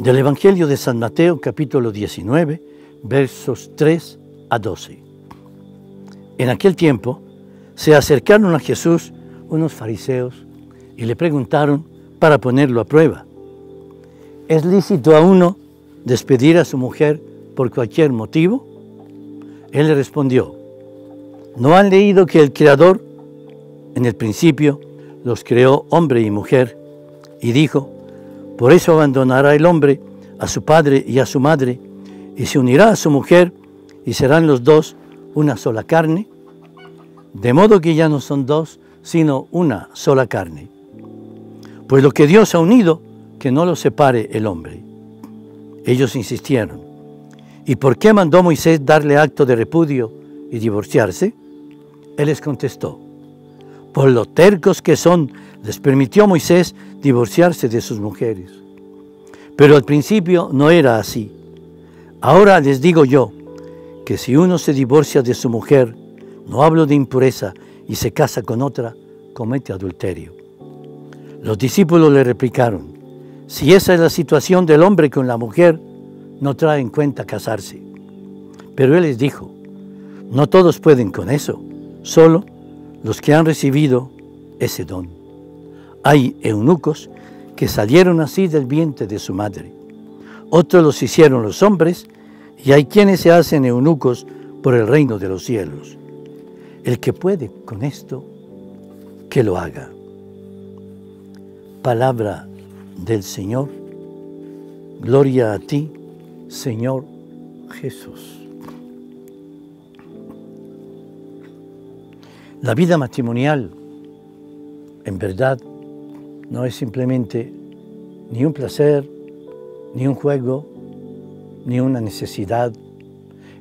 Del Evangelio de San Mateo capítulo 19, versos 3 a 12. En aquel tiempo se acercaron a Jesús unos fariseos y le preguntaron para ponerlo a prueba, ¿es lícito a uno despedir a su mujer por cualquier motivo? Él le respondió, ¿no han leído que el Creador en el principio los creó hombre y mujer y dijo, por eso abandonará el hombre a su padre y a su madre y se unirá a su mujer y serán los dos una sola carne? De modo que ya no son dos, sino una sola carne. Pues lo que Dios ha unido, que no lo separe el hombre. Ellos insistieron. ¿Y por qué mandó Moisés darle acto de repudio y divorciarse? Él les contestó, por lo tercos que son, les permitió Moisés divorciarse de sus mujeres. Pero al principio no era así. Ahora les digo yo que si uno se divorcia de su mujer, no hablo de impureza, y se casa con otra, comete adulterio. Los discípulos le replicaron, si esa es la situación del hombre con la mujer, no trae en cuenta casarse. Pero él les dijo, no todos pueden con eso, solo los que han recibido ese don. Hay eunucos que salieron así del vientre de su madre. Otros los hicieron los hombres y hay quienes se hacen eunucos por el reino de los cielos. El que puede con esto, que lo haga. Palabra del Señor. Gloria a ti, Señor Jesús. La vida matrimonial, en verdad, no es simplemente ni un placer, ni un juego, ni una necesidad,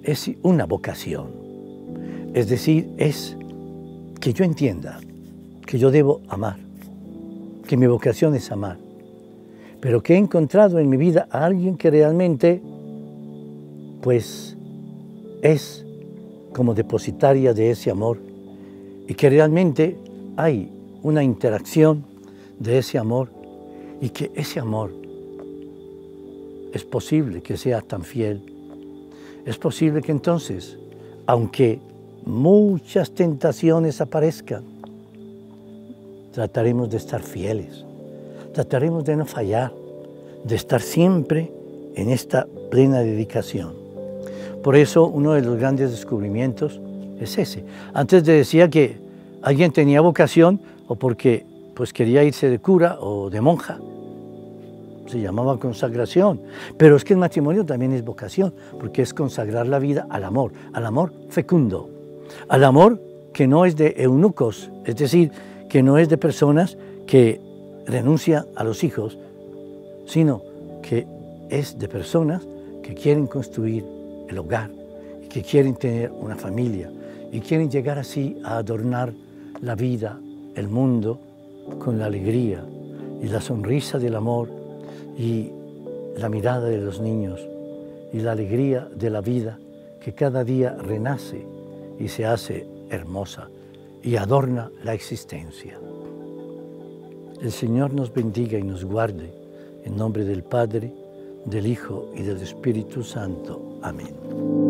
es una vocación. Es decir, es que yo entienda que yo debo amar, que mi vocación es amar, pero que he encontrado en mi vida a alguien que realmente, pues, es como depositaria de ese amor y que realmente hay una interacción de ese amor y que ese amor es posible que sea tan fiel. Es posible que entonces, aunque muchas tentaciones aparezcan, trataremos de estar fieles, trataremos de no fallar, de estar siempre en esta plena dedicación. Por eso uno de los grandes descubrimientos es ese. Antes decía que alguien tenía vocación o porque pues quería irse de cura o de monja. Se llamaba consagración. Pero es que el matrimonio también es vocación, porque es consagrar la vida al amor, al amor fecundo, al amor que no es de eunucos, es decir, que no es de personas que renuncian a los hijos, sino que es de personas que quieren construir el hogar, que quieren tener una familia, y quieren llegar así a adornar la vida, el mundo, con la alegría y la sonrisa del amor y la mirada de los niños y la alegría de la vida que cada día renace y se hace hermosa y adorna la existencia. El Señor nos bendiga y nos guarde en nombre del Padre, del Hijo y del Espíritu Santo. Amén.